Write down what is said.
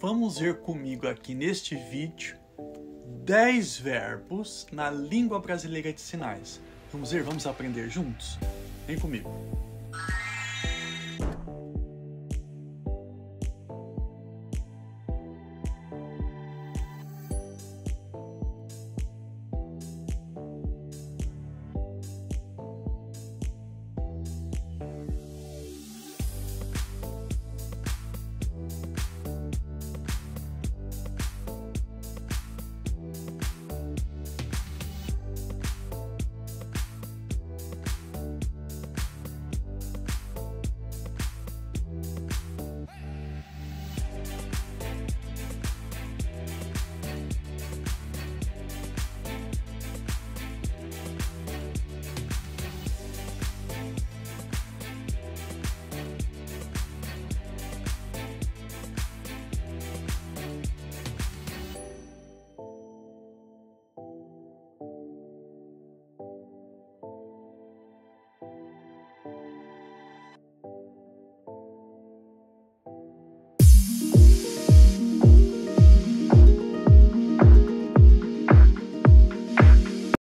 vamos ver comigo aqui neste vídeo 10 verbos na língua brasileira de sinais. Vamos ver, vamos aprender juntos? Vem comigo.